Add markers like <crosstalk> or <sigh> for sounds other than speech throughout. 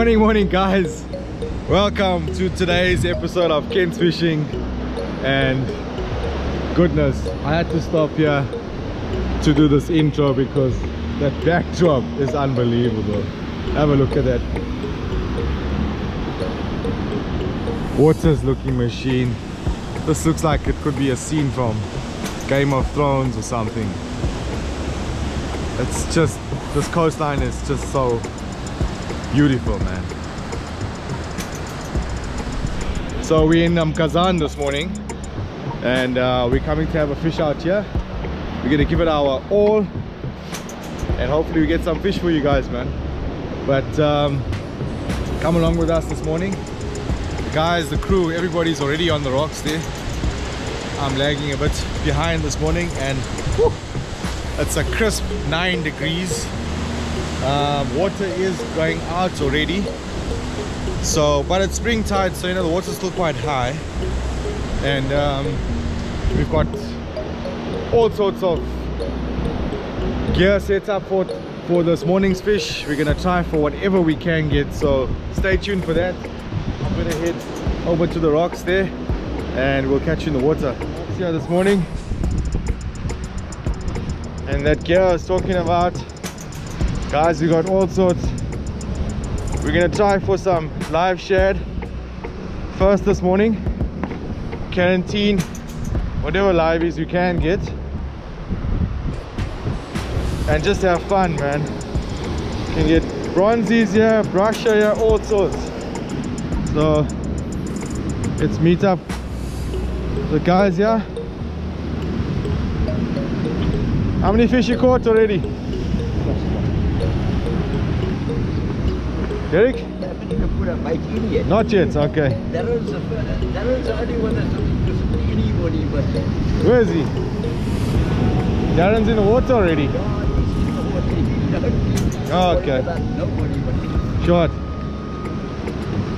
Morning, morning guys. Welcome to today's episode of Kent's Fishing. And goodness, I had to stop here to do this intro because that backdrop is unbelievable. Have a look at that. Waters looking machine. This looks like it could be a scene from Game of Thrones or something. It's just, this coastline is just so beautiful, man. So we're in um, Kazan this morning and uh, we're coming to have a fish out here. We're gonna give it our all and hopefully we get some fish for you guys, man. But um, come along with us this morning. The guys, the crew, everybody's already on the rocks there. I'm lagging a bit behind this morning and whew, it's a crisp 9 degrees. Um, water is going out already. So, but it's spring tide, so you know the water's still quite high. And um, we've got all sorts of gear set up for for this morning's fish we're gonna try for whatever we can get so stay tuned for that i'm gonna head over to the rocks there and we'll catch you in the water here this morning and that gear I was talking about guys we got all sorts. We're gonna try for some live shad first this morning karanteen whatever live is you can get. And just have fun man. You can get bronzies here brusher here all sorts. So let's meet up. The guys here. How many fish you caught already Derek? put a bite in yet. Not yet, okay. Daryl's the, only one that's looking to anybody but Where is he? Darren's in the water already. God, he's in the water. He don't need Oh, okay. Short.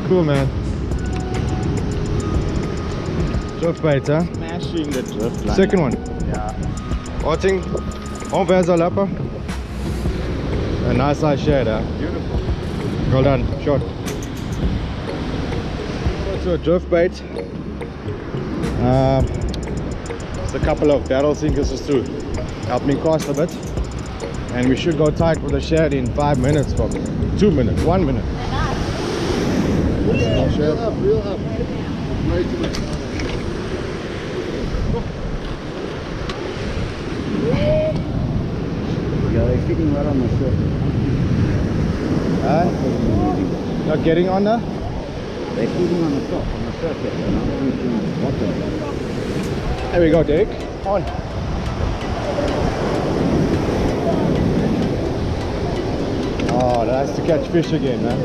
Cool, man. Drift bait, huh? smashing the drift line. Second one. Yeah. Watching. On vers lapper. A nice size shad, huh? Beautiful. Well done. Short. So a drift bait. Um, a couple of barrel sinkers just to help me cast a bit. And we should go tight with the shad in five minutes probably. Two minutes, one minute. Reel up, reel up. Yeah, they're sitting right on the surface. Huh? Not getting on there? They're feeding on the top, on the surface. They're not feeding on the bottom. There we go, Derek. On. Oh, nice to catch fish again, man.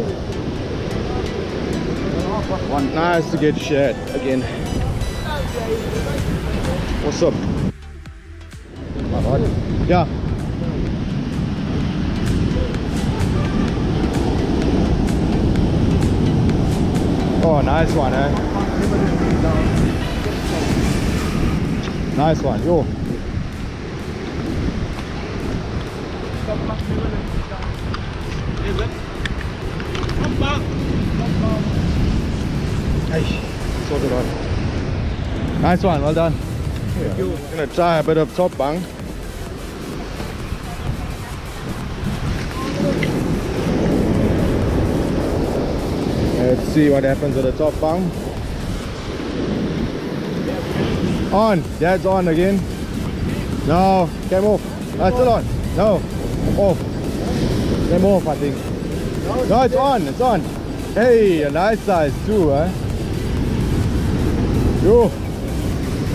One Nice to get shad again. What's up? Yeah. Oh, nice one, eh? Nice one, yo. Hey, sorted out. Nice one, well done. Gonna try a bit of top bung. Let's see what happens with the top bung. On, it's on again. No, came off. Ah, still on. No, off. Came off, I think. No, it's on, it's on. Hey, a nice size too, eh? Yo,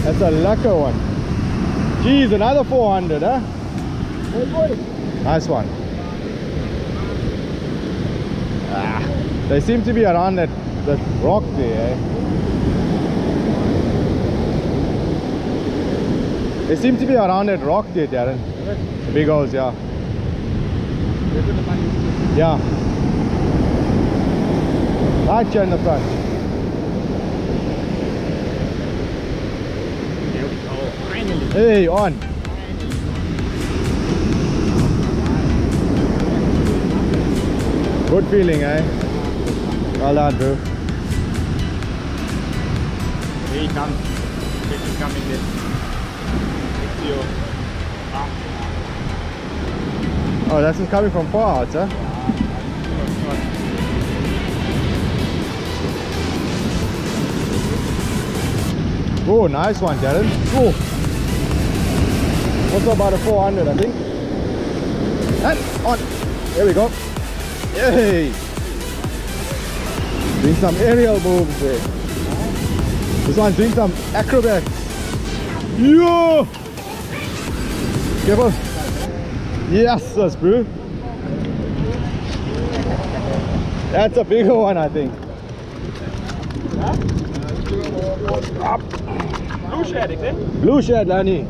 that's a lucky one. Geez, another 400, huh? Nice one. They seem to be around that, that rock there, eh? They seem to be around that rock there, Darren. The big holes, yeah. Yeah. Right here in the front. Hey, on. Good feeling, eh? Well done, bro. Here he comes. Fish coming in. It's you. Ah, Oh, that's just coming from far out, huh? Oh, nice one, Darren. Oh. What's about a 400, I think? And on. There we go. Yay! Doing some aerial moves there. This one's doing some acrobats. Yo! Careful. Yes, that's bro. That's a bigger one, I think. Blue shad, is it? Blue shad, Lani.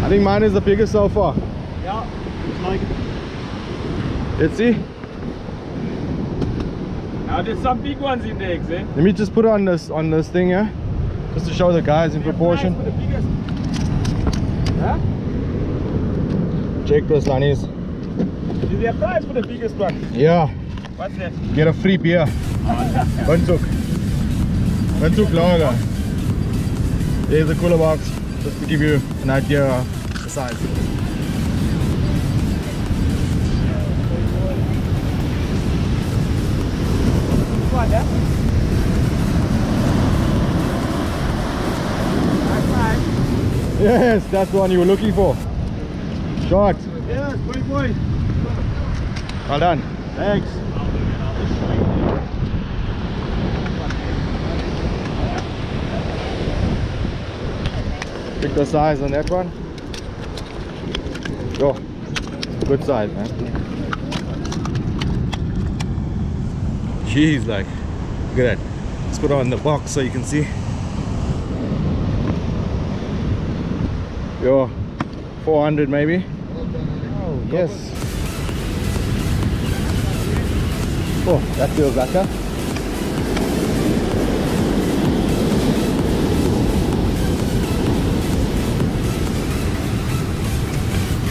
I think mine is the biggest so far. Yeah. Looks like. Let's see. There's some big ones in there, eh? Let me just put it on this on this thing here, just to show the guys in proportion. The. Huh? Check this, Lanis. Is there a price for the biggest one? Yeah, What's that? get a free beer. Buntuk. Buntuk lager. There's a cooler box, just to give you an idea of the size. Nice. Yes, that's the one you were looking for. Shot. Yes, boy, boy. Well done. Thanks. Pick the size on that one. Go. Good size, man. Jeez, like, look at that. Let's put on the box so you can see. Yo, 400 maybe. Oh, yes. Oh, that feels better.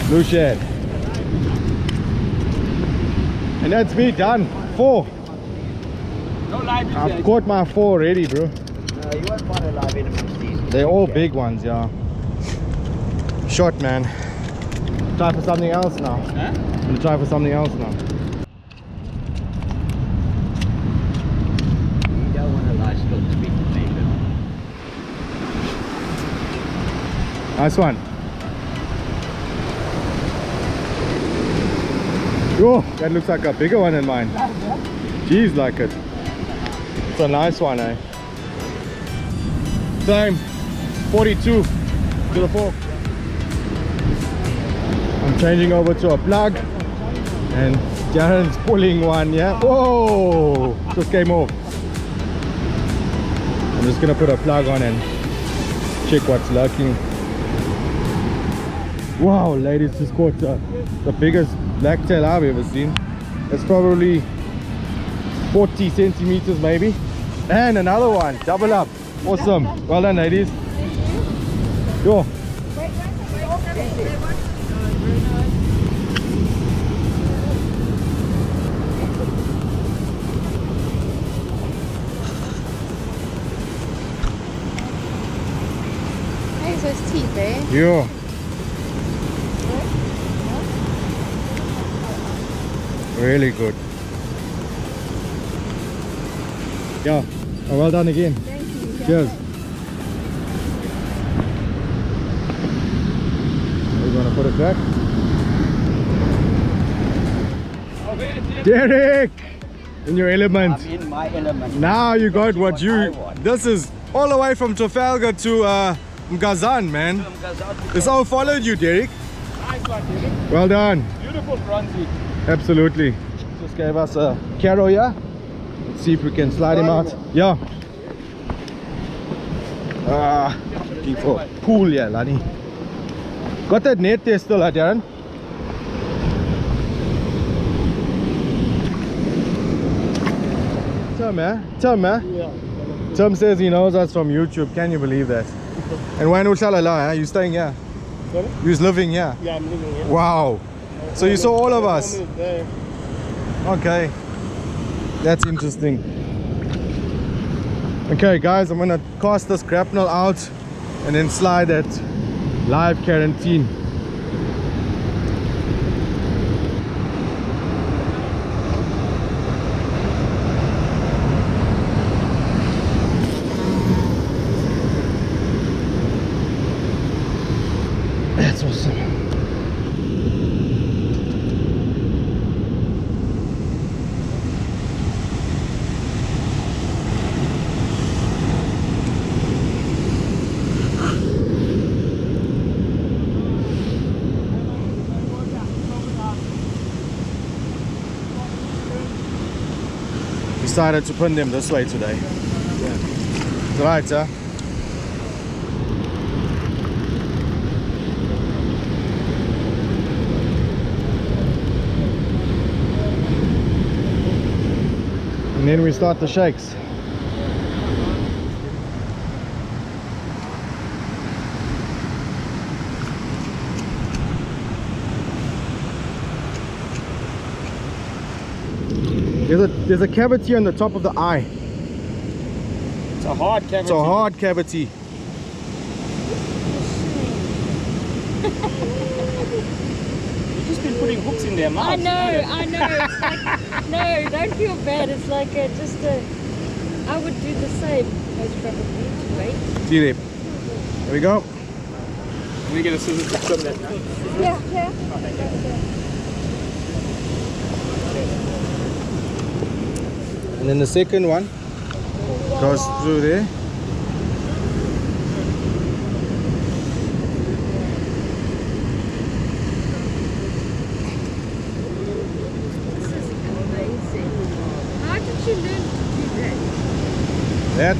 Blue shad. And that's me done. Four. No live I've caught my four already, bro. No, you won't find a live element. They're all big ones, yeah. Shot, man. Try for something else now. Huh? I'm gonna try for something else now. You don't want a live still to be. Nice one. Yo, that looks like a bigger one than mine. Jeez, like it. It's a nice one, eh? Time, 42 to the fork. I'm changing over to a plug. And Darren's pulling one, yeah? Whoa! Just came off. I'm just gonna put a plug on and check what's lurking. Wow, ladies, just caught uh, the biggest blacktail I've ever seen. It's probably 40 centimeters maybe. And another one, double up. Awesome. Well done, ladies. Yo. Nice those teeth, eh? Yo. Really good. Yeah. Oh, well done again. Thank you. Cheers. We're gonna put it back. Derek! In your element. I'm in my element. Now you got what what you. This is all the way from Trafalgar to uh, Mgazan, man. This all followed you, Derek. Nice one, David. Well done. Beautiful bronzy. Absolutely. Just gave us a carro here. See if we can slide him out. Yeah. Ah, looking for pool, yeah, Lani. Got that net there still, huh, Darren? Tim, eh? Tim, eh? Yeah. Tim says he knows us from YouTube. Can you believe that? <laughs> And when Ushalala, eh? You staying here? Sorry? You was living here? Yeah, I'm living here. Wow. So you saw all of us? Okay. That's interesting. Okay, guys, I'm gonna cast this grapnel out and then slide that live karanteen. Decided to put them this way today. It's Right, huh? And then we start the shakes. There's a there's a cavity on the top of the eye. It's a hard cavity. It's a hard cavity. You've just been putting hooks in their mouths. I know, I know. Like, <laughs> no, don't feel bad. It's like a, just a. I would do the same, most probably. Wait. See there. There we go. Let me get a scissors to trim that now. Yeah, yeah. And then the second one goes through there. This is amazing. How did you learn to do that?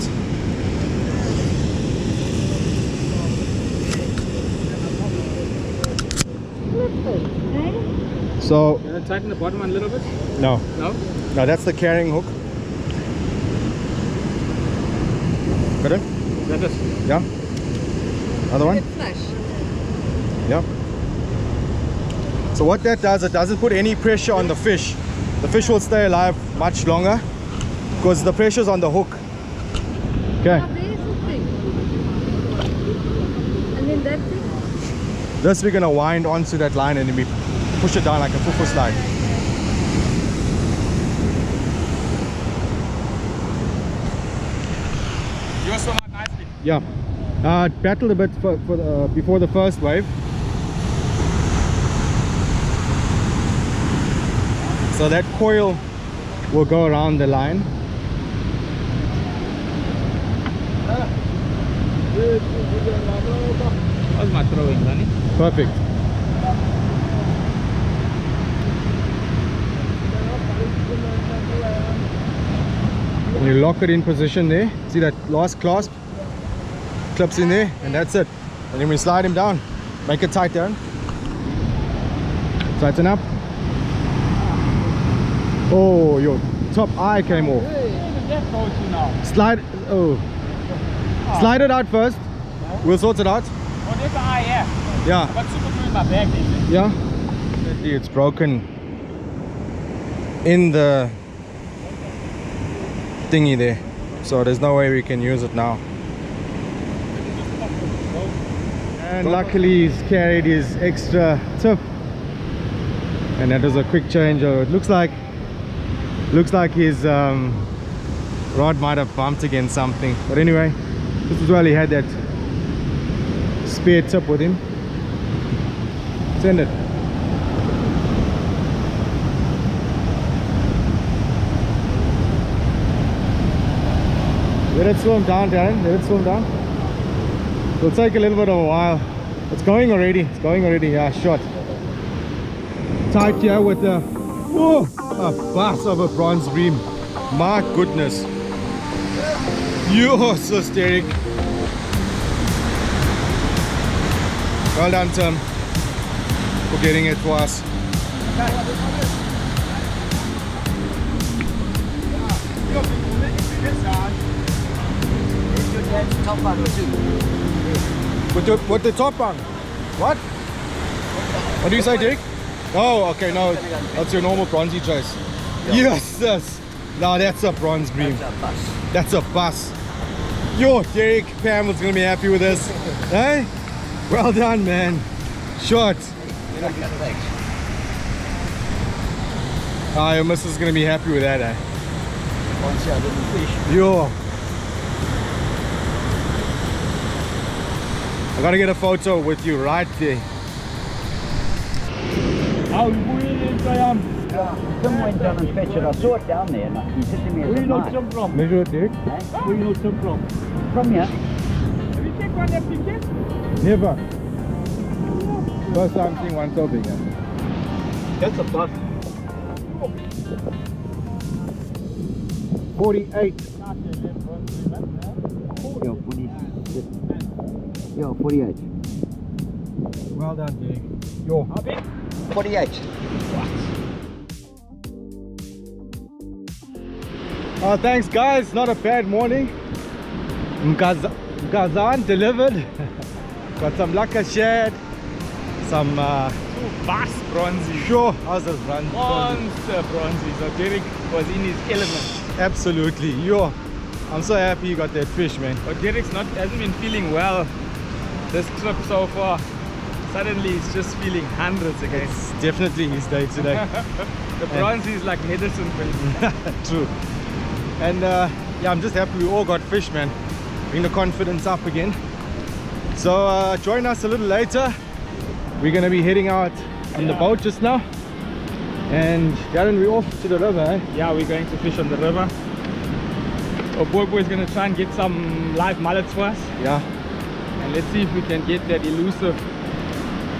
So You want to tighten the bottom one a little bit? no, No? no, that's the carrying hook. Got it? Is that it? Yeah. Other one? Flush. Yeah. So what that does, it doesn't put any pressure on the fish. The fish will stay alive much longer because the pressure's on the hook. Okay. Oh, there's the thing. And then that thing. This we're gonna wind onto that line and then we push it down like a fufu slide. Yours swim out nicely. Yeah. Uh, battled a bit for, for the, uh, before the first wave. So that coil will go around the line. How's my throwing, Danny? Perfect. And you lock it in position there. See that last clasp? Clips in there and that's it. And then we slide him down. Make it tight down. Tighten up. Oh, your top eye came off. Where did that go to now? Slide, oh. Slide it out first. We'll sort it out. There's the eye, yeah. Yeah. I got super glue in my bag. Yeah. Definitely It's broken in the thingy there. So there's no way we can use it now. And luckily he's carried his extra tip. And that was a quick change. Oh, It looks like looks like his um, rod might have bumped against something. But anyway, this is why he had that spare tip with him. Send it. Let it swim down, Darren. Let it swim down. It'll take a little bit of a while. It's going already. It's going already. Yeah, shot. Tight here with the whoa, a bus of a bronze bream. My goodness. You're so hysteric. Well done, Tim, for getting it for us. With the with the top on. What? What do you say, Dick? Oh, okay, no, that's your normal bronzy choice. Yes, yes. No, that's a bronze bream. That's a bus. That's a bus. Yo, Derek Pamela's gonna be happy with this. <laughs> hey? Well done, man. Short. You don't get legs. Ah, your missus is gonna be happy with that, eh? Once I didn't fish. Yo. I gotta get a photo with you right there. How weird I am. Tim went down and fetched it. I saw it down there and he said to me, Where you a know from? Measure it, Derek. Where you know some from? from here, Have you taken one application? Never. First time seeing one so big. eh? That's a bus. 48. yo, 40, yo, 48. Well done, Derek. Yo. How big? 48. What? Oh, thanks, guys. Not a bad morning. Mkaz- Mkazan delivered. <laughs> Got some lacquer shad. Some, uh, Two bus bronzies. sure. How's this run? Monster bronzies. So Derek was in his element. Absolutely. Yo. I'm so happy you got that fish, man. But Derek's not hasn't been feeling well this trip so far. Suddenly he's just feeling hundreds again. It's definitely his day today. <laughs> The bronzy is like medicine for him. <laughs> True. And uh, yeah, I'm just happy we all got fish, man. Bring the confidence up again. So uh, join us a little later. We're gonna be heading out on the boat just now. And Darren, we're off to the river, eh? Yeah, we're going to fish on the river. Our boy boy is going to try and get some live mullets for us. Yeah. And let's see if we can get that elusive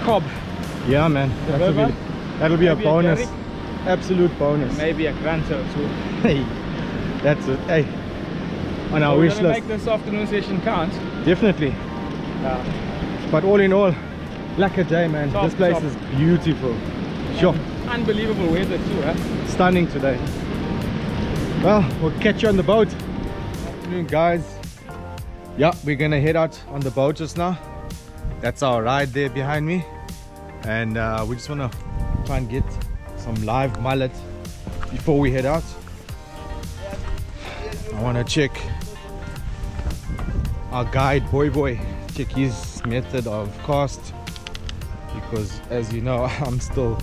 cob. Yeah, man. That'll be, that'll be a Maybe a bonus. Derek? Absolute bonus. Maybe a grunter or two. Hey, that's it. Hey, on our So wish list. make this afternoon session count. Definitely. Yeah. But all in all, like a day, man. Top, this place top. is beautiful. Sure. Unbelievable weather too, huh? stunning today well we'll catch you on the boat afternoon guys yeah we're gonna head out on the boat just now. That's our ride there behind me. And uh, we just want to try and get some live mullet before we head out. I want to check our guide boy boy check his method of cast. Because as you know <laughs> I'm still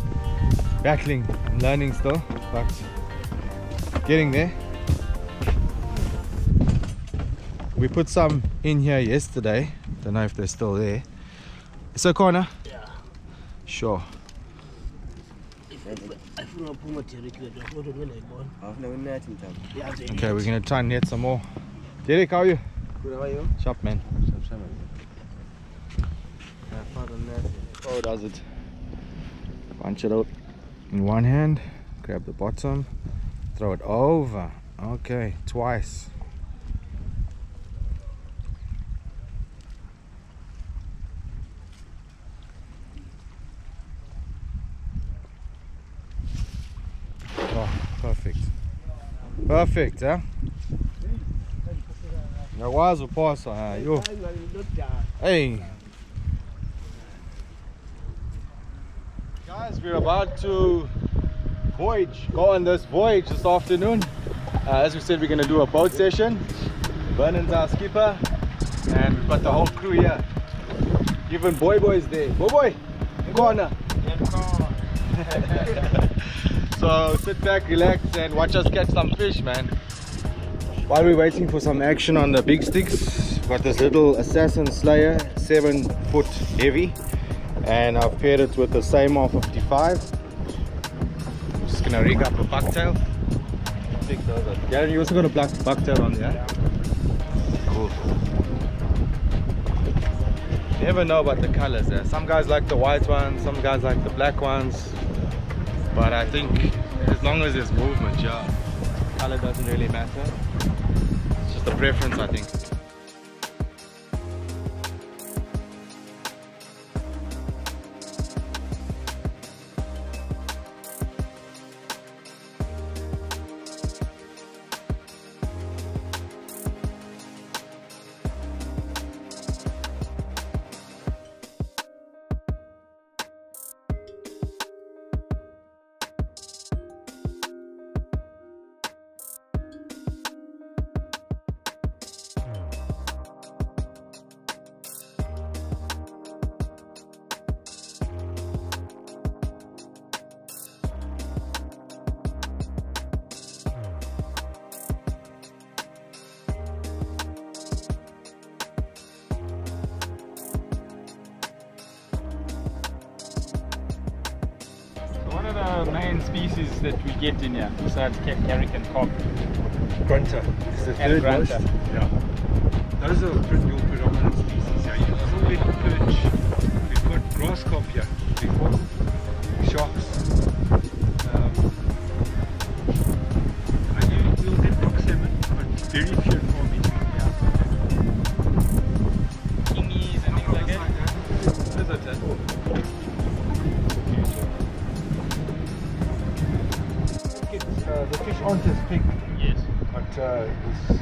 battling learning still but getting there we put some in here yesterday. Don't know if they're still there. So corner? Yeah. sure. Okay we're gonna try and net some more. Derek how are you? Good, how are you? sharp man. Father oh, how does it. Punch it out. In one hand grab the bottom throw it over. Okay twice oh perfect perfect huh ngakwazi uphosa ha yo hey Guys, we're about to voyage, go on this voyage this afternoon. Uh, as we said, we're going to do a boat session. Vernon's our skipper, and we've got the whole crew here. Even Boy Boy is there. Boy Boy, corner. <laughs> so sit back, relax, and watch us catch some fish, man. While we're waiting for some action on the big sticks, got this little Assassin Slayer, 7 foot heavy and I've paired it with the same R55 just gonna rig up a bucktail. Those are- Darren you also got a black bucktail on there cool. Never know about the colors there some guys like the white ones some guys like the black ones but I think as long as there's movement yeah. Color doesn't really matter. It's just a preference I think species that we get in here, besides ca- garrick and cob. Grunter is the And third most. Yeah. Those are pre-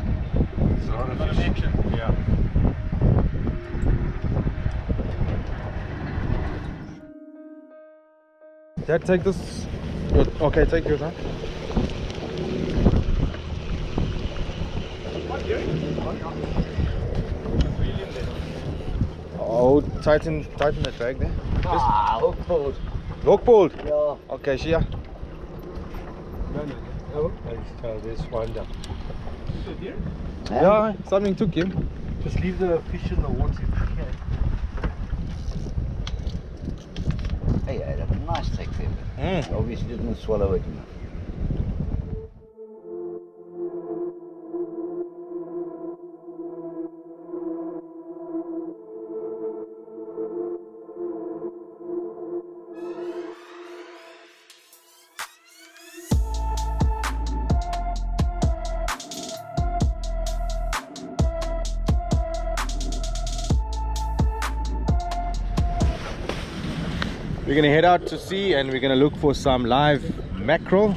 there's, there's a lot of Lot of fish. action. Yeah. Dad, take this. Okay, take yours, huh? Oh, tighten, tighten the drag there. Ah, hook board. Look pulled. Yeah. Okay, see ya. No, no. Oh, there's, uh, there's one down. Yeah, something took him. Just leave the fish in the water if you can. Hey, I had a nice take there. but Mm. Obviously didn't swallow it enough. We're gonna head out to sea and we're gonna look for some live mackerel.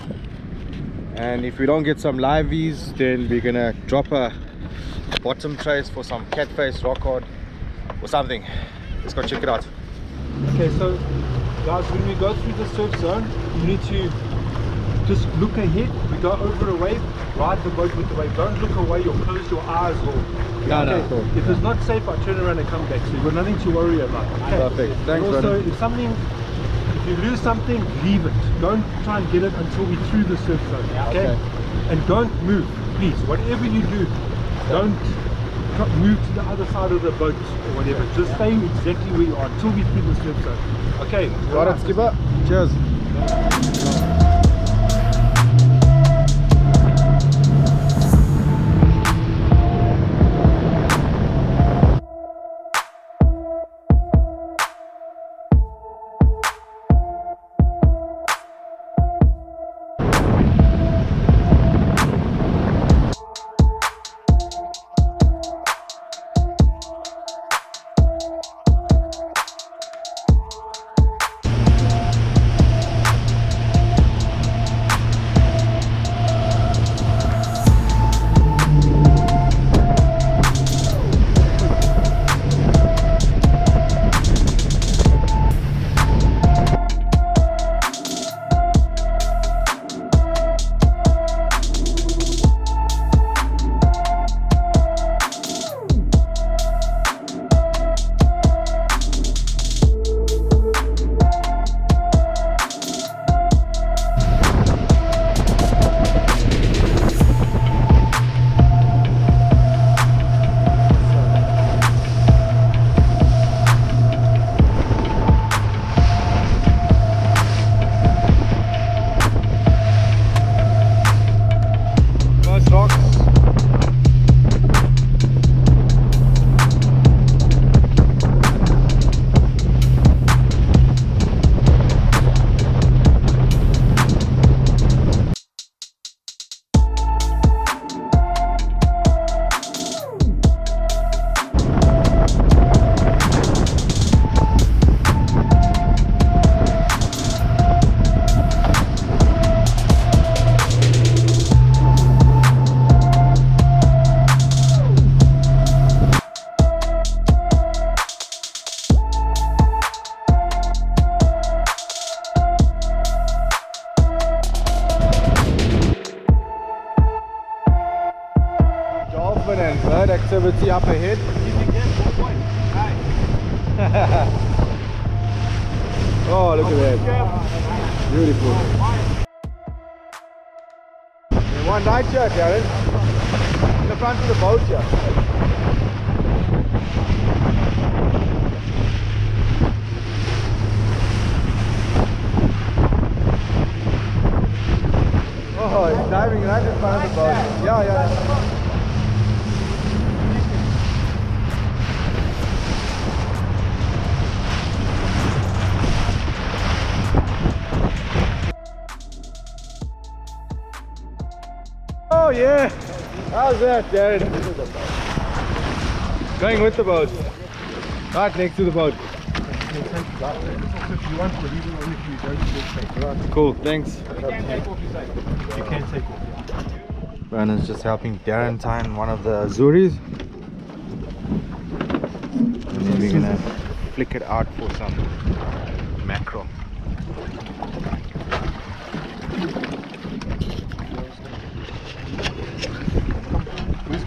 And if we don't get some liveys, then we're gonna drop a bottom trace for some catface, rockcod, or something. Let's go check it out. Okay, so guys, when we go through the surf zone, you need to just look ahead. We go over a wave, ride the boat with the wave. Don't look away or close your eyes or. No, no, Okay, cool. If it's not safe, I turn around and come back. So you've got nothing to worry about. Okay? Perfect. Thanks, And also, if something, you lose something, leave it. Don't try and get it until we're through the surf zone. Okay? Okay. And don't move, please. Whatever you do, don't move to the other side of the boat or whatever. Just stay exactly where you are until we're through the surf zone. Okay. Got it, skipper. Cheers. How's that, Darren? Going with the boat. Right next to the boat. Cool, thanks. You can take off. Vernon's just helping Darren in one of the Azuris. And then we're gonna flick it out for some mackerel.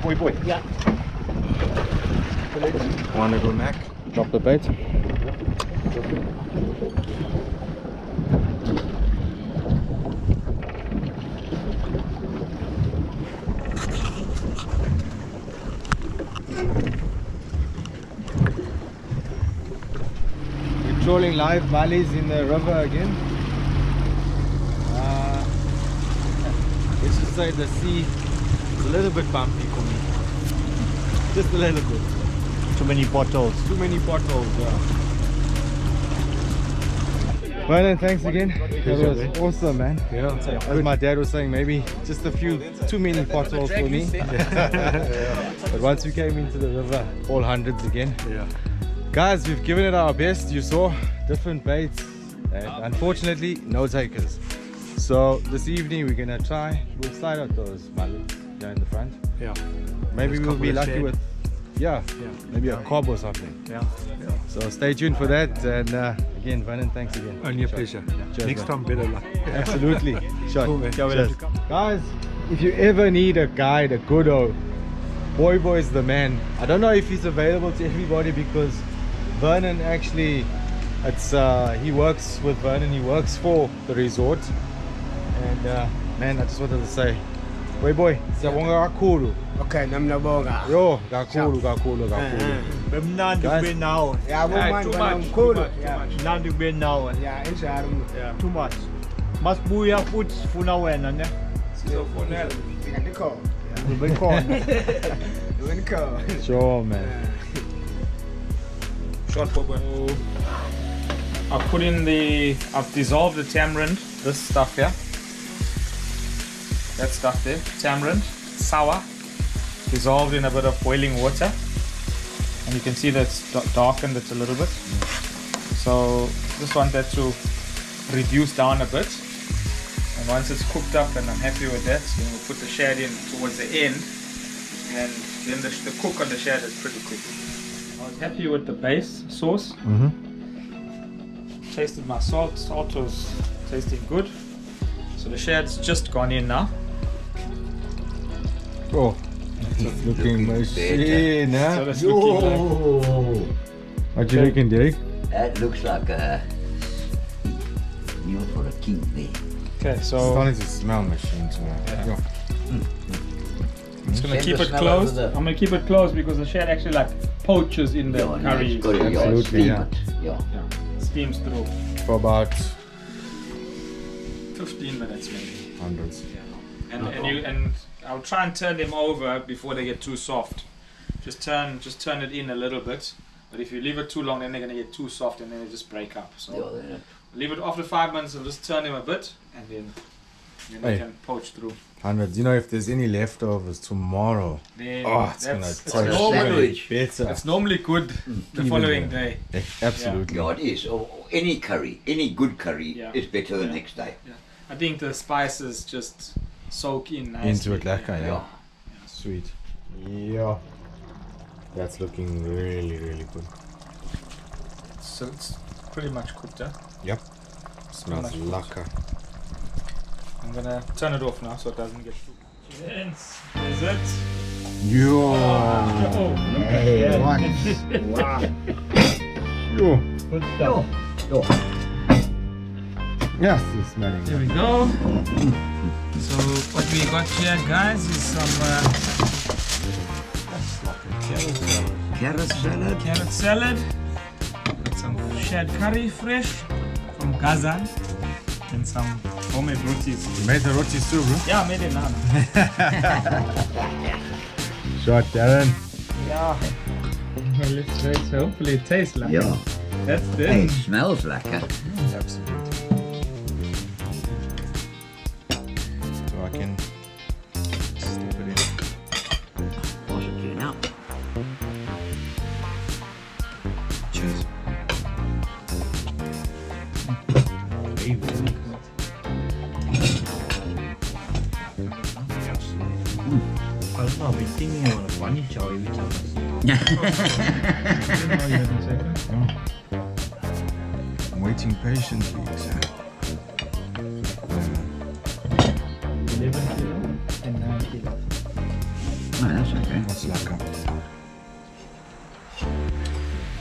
Boy boy? Yeah. One little mac. Drop the bait. We're trolling live valleys in the river again. Uh, <laughs> let's just say the sea a little bit bumpy for me. Just a little bit. Too many bottles. Too many potholes, yeah. Vernon, thanks again. That was awesome, man. Yeah. As my dad was saying, maybe just a few too many potholes for me. <laughs> but once we came into the river, all hundreds again. Yeah. Guys, we've given it our best. You saw different baits, and unfortunately, no takers. So this evening we're gonna try. We'll slide out those mullets in the front. Yeah. Maybe Just we'll be lucky shad. with, yeah, Yeah. maybe a cob or something. Yeah. So stay tuned for that. And uh, again, Vernon, thanks again. Only a Sure. pleasure. Cheers, Next man. time, better luck. Absolutely. <laughs> Cool, man. Cheers. Guys, if you ever need a guide, a goodo, Boy Boy is the man. I don't know if he's available to everybody because Vernon actually, it's uh, he works with Vernon. He works for the resort. And uh, man, I just wanted to say, Boy Boy, siyabonga kakhulu. Okay, namnabonga. Yo, kakhulu, kakhulu, eh, kakhulu. Eh. Bemnandi Guys. kube nawe. Yabo Yeah, eh, manje too bana much, mkhulu. too much, too Yeah. much. Mnandi kube nawe. Yeah, enjalo. Yeah. Too much. Masibuya futhi sifuna wena ne. Sizofonela. Ngandikho. Ube khona. <laughs> Ube khona. Sure, man. Short forward. Oh. I've put in the, I've dissolved the tamarind, this stuff here. That stuff there, tamarind, sour, dissolved in a bit of boiling water. And you can see that's da- darkened it a little bit. So just want that to reduce down a bit. And once it's cooked up and I'm happy with that, then we'll put the shad in towards the end. And then the, the cook on the shad is pretty quick. I was happy with the base sauce. Mm-hmm. Tasted my salt. Salt was tasting good. So the shad's just gone in now. Oh, it's looking machine, So huh? that's looking like What do you reckon, Derek? that looks like a meal for a king there. okay. So starting to smell machine to me. Uh, yeah. Yo. I'm just gonna Send keep it smell closed. the- I'm gonna keep it closed because the shad actually like poaches in the Yeah, curry. it's got yeah, Absolutely, steam yeah. Yeah. steams through. For about 15 minutes maybe. hundreds. And and you and I'll try and turn them over before they get too soft. Just turn just turn it in a little bit. But if you leave it too long, then they're gonna get too soft and then they just break up. So Yeah, leave it after five minutes and just turn them a bit, and then then they Hey. can poach through. Hundreds. You know, if there's any leftovers tomorrow, Then Oh, it's gonna that's, it's taste normally better. it's normally good the Even following better. day. Eh, Absolutely. Yeah, it is. Or, or any curry, any good curry Yeah. is better the next day. I think the spices just soak in nicely. Into it like Yeah. yeah. Sweet. Yeah. That's looking really, really good. So it's pretty much cooked. Huh? Yep. Smells much cooked. laka. I'm gonna turn it off now so it doesn't get too. Gents, is it? Yo. Oh, <laughs> Yo. Good stuff. Yes, it's smelling. There we go. So what we got here, guys, is some uh, Carrot salad. carrot salad, got some shad curry fresh from Kazan, and some homemade rotis. You made the rotis too, bro? Yeah, I made it now. <laughs> Shot, Darren. Yeah. Well, let's try. So hopefully it tastes like Yeah. That's Hey, it. it smells like a Absolutely. I'm waiting patiently. So. 11 kilo and 9 kilo. No, that's okay. That's lekker.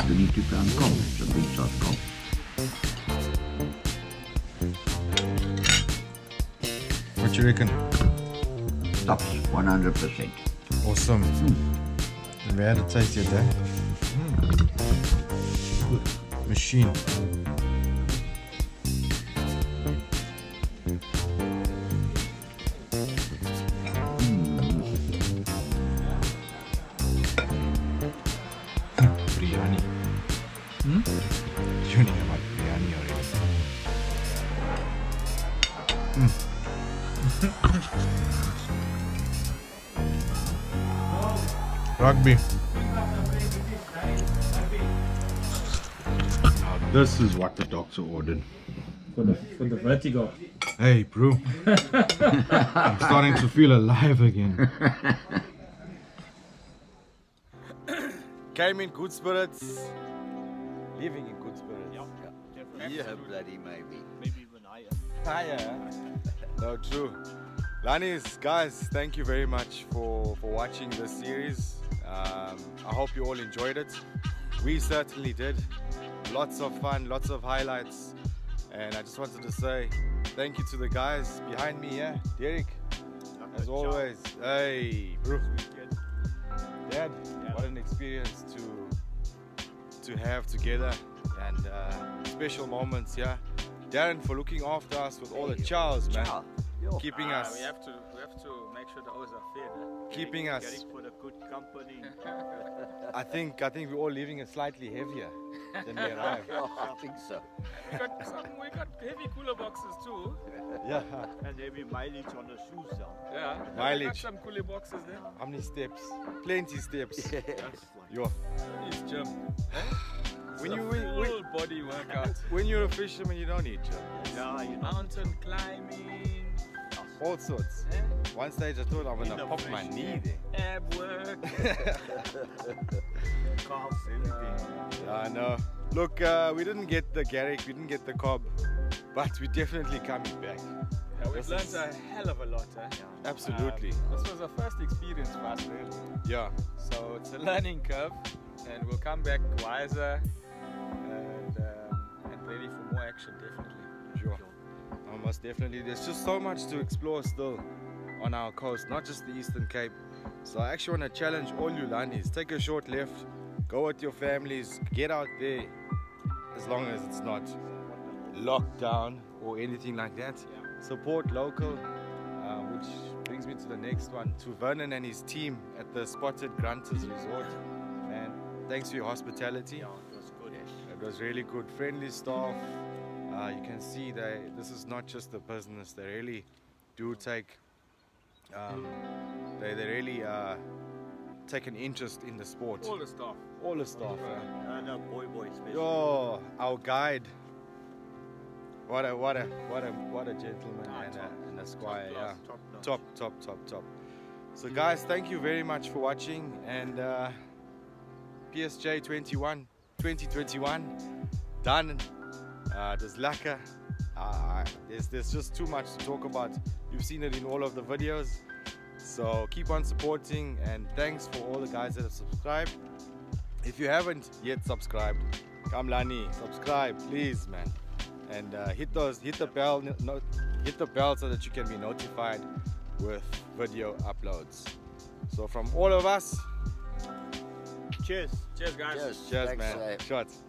We need to pound cob. It's a big size cob. What you reckon? Tops, 100%. Awesome. We had a taste yet, eh? Machine. This is what the doctor ordered. For the, for the vertigo. Hey, bro. <laughs> I'm starting to feel alive again. Came in good spirits, living in good spirits. Yeah, bloody maybe. Maybe even higher. Higher. No, true. Lanis, guys, thank you very much for, for watching this series. Um, I hope you all enjoyed it. We certainly did. Lots of fun, lots of highlights. And I just wanted to say thank you to the guys behind me, yeah? Derek, as always. Hey, bro. Dad, what an experience to to have together and uh, special moments, yeah. Darren for looking after us with all the chows, man. Ciao. Keeping Ah, us, we have to we have to make sure the O's are fed. eh? keeping us. Getting for the good company. <laughs> I think I think we're all leaving it slightly heavier than we <laughs> arrived. I think so. We got some, we got heavy cooler boxes too. Yeah. <laughs> and heavy mileage on the shoes. Yeah. Yeah. We got some cooler boxes there. How many steps? Plenty steps. Yo. It's gym. When you full when, when, body workout. when you're a fisherman, you don't need gym. Yeah, you know. Mountain climbing. All sorts. eh? One stage I thought I'm gonna pop my knee there. Ab work. <laughs> Everything. Yeah, I know. Look, uh, we didn't get the Garrick, we didn't get the cob, but we're definitely coming back. Yeah, we've learned a hell of a lot. Eh? Absolutely. Um, this was our first experience for us, really. Yeah. So it's a learning curve, and we'll come back wiser and, um, and ready for more action, definitely. Oh, most definitely. There's just so much to explore still on our coast, not just the Eastern Cape. So I actually want to challenge all you Landis. Take a short left, go with your families, get out there as long as it's not locked down or anything like that. Support local, uh, which brings me to the next one, to Vernon and his team at the Spotted Grunters Resort. Man, thanks for your hospitality. it was good. It was really good, friendly staff. Uh, you can see that this is not just a business. They really do take, um, they, they really uh, take an interest in the sport. All the stuff. All the staff. And a boy boy especially. Yo, our guide. What a what a what a what a gentleman Ah, and, top- a, and a squire. class, yeah, top top top top top. So guys, thank you very much for watching and uh, PSJ 21 2021 done. Uh, there's lekker. Uh, there's there's just too much to talk about. You've seen it in all of the videos. So keep on supporting and thanks for all the guys that have subscribed. If you haven't yet subscribed, Kamlani, subscribe, please, man, and uh, hit those, hit the bell, no, hit the bell so that you can be notified with video uploads. So from all of us, Cheers. Cheers, guys. Yes, cheers, thanks, man. uh, Shots.